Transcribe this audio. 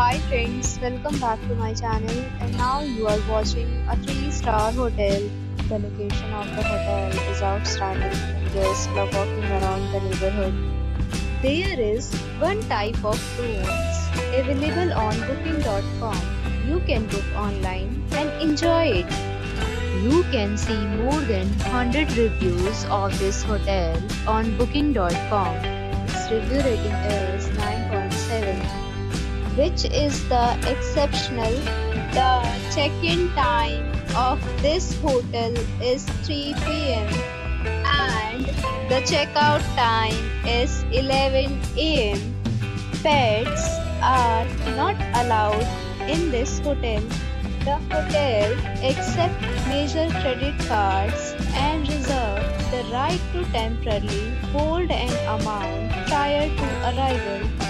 Hi friends, welcome back to my channel and now you are watching a 3-star hotel. The location of the hotel is outstanding and guests love walking around the neighborhood. There is one type of rooms available on booking.com. You can book online and enjoy it. You can see more than 100 reviews of this hotel on booking.com. Its review rating is 9.7 which is the exceptional. The check-in time of this hotel is 3 pm and the checkout time is 11 am. Pets are not allowed in this hotel. The hotel accepts major credit cards and reserves the right to temporarily hold an amount prior to arrival.